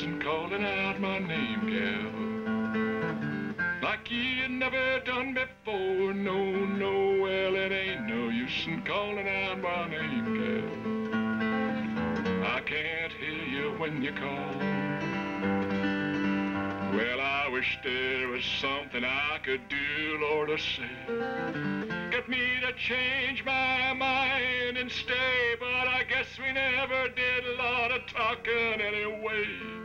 calling out my name, gal. Like you never done before, no, no, well, it ain't no use in calling out my name, gal. I can't hear you when you call. Well, I wish there was something I could do, Lord, I say. Get me to change my mind and stay, but I guess we never did a lot of talking anyway.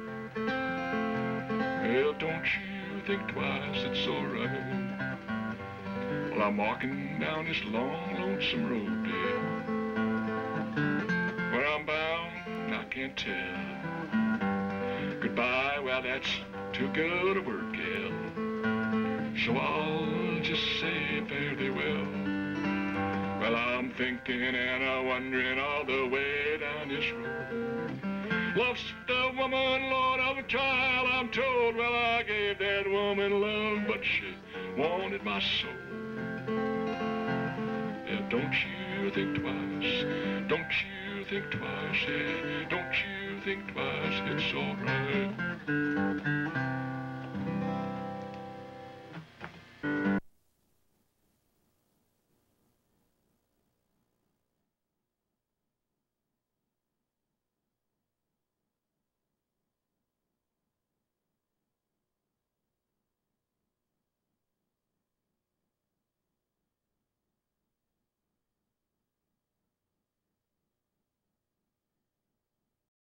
You think twice, it's alright. Well, I'm walking down this long, lonesome road, dear. Where I'm bound, I can't tell. Goodbye, well, that's too good a word, gal. So I'll just say fare thee well. Well, I'm thinking and a wondering all the way down this road. Lost a woman, Lord of a child, I'm told. Well, I gave that woman love, but she wanted my soul. Yeah, don't you think twice, don't you think twice, yeah, don't you think twice, it's alright.